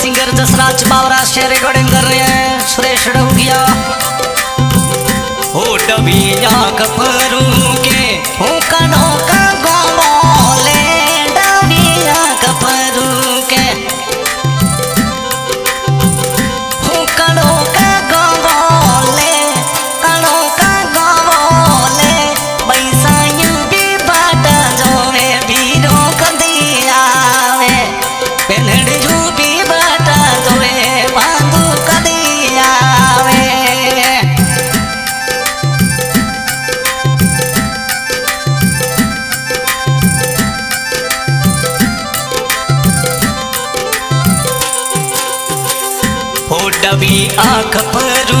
singer Jasraj बावरा से recording कर रहे हैं सुरेश डोगिया हो डबिया कपरू डबी आँख परू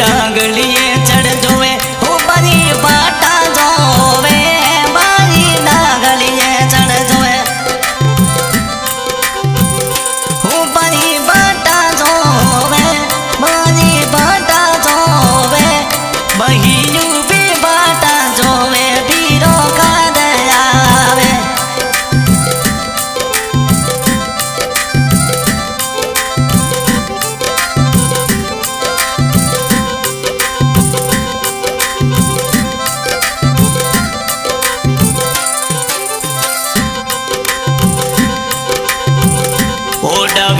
ದಾಗಳಿಯೇ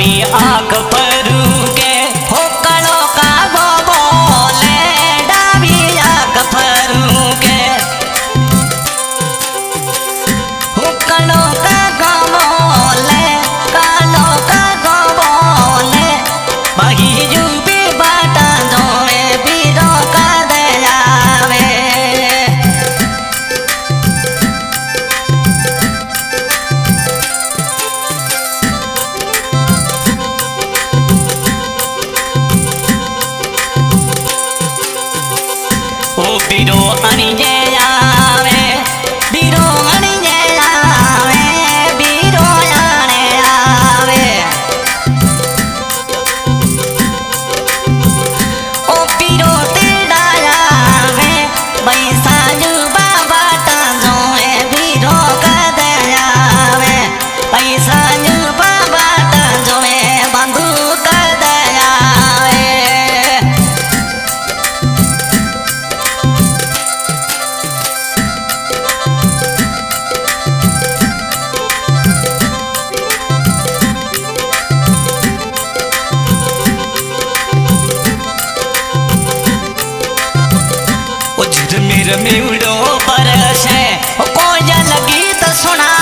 आँख मीड़ो पर शै को जा लगी तो सुना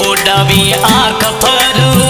ओ डबी आँख फरू